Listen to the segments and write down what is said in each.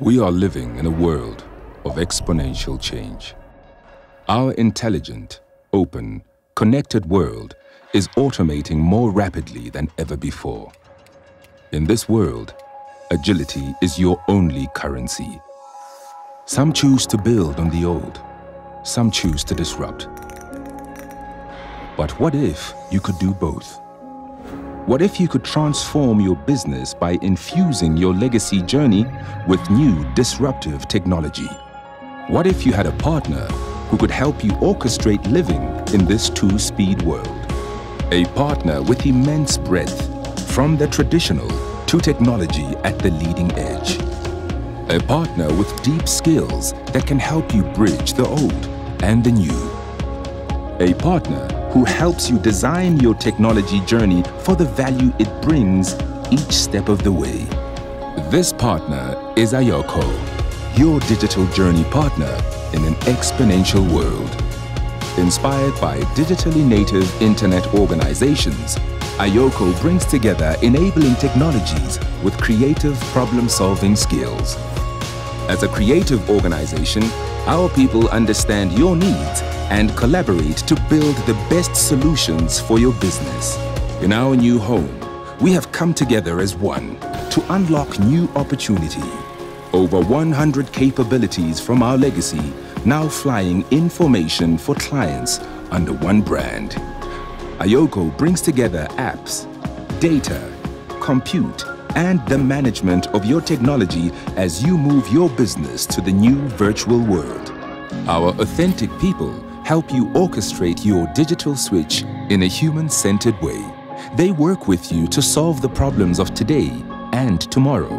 We are living in a world of exponential change. Our intelligent, open, connected world is automating more rapidly than ever before. In this world, agility is your only currency. Some choose to build on the old, some choose to disrupt. But what if you could do both? What if you could transform your business by infusing your legacy journey with new disruptive technology? What if you had a partner who could help you orchestrate living in this two-speed world? A partner with immense breadth, from the traditional to technology at the leading edge. A partner with deep skills that can help you bridge the old and the new. A partner who helps you design your technology journey for the value it brings each step of the way. This partner is iOCO, your digital journey partner in an exponential world. Inspired by digitally native internet organizations, iOCO brings together enabling technologies with creative problem-solving skills. As a creative organization, our people understand your needs and collaborate to build the best solutions for your business. In our new home, we have come together as one to unlock new opportunity. Over 100 capabilities from our legacy now flying information for clients under one brand. iOCO brings together apps, data, compute, and the management of your technology as you move your business to the new virtual world. Our authentic people help you orchestrate your digital switch in a human-centered way. They work with you to solve the problems of today and tomorrow,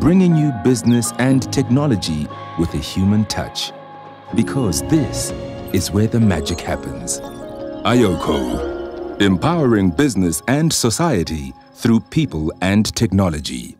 bringing you business and technology with a human touch. Because this is where the magic happens. iOCO, empowering business and society through people and technology.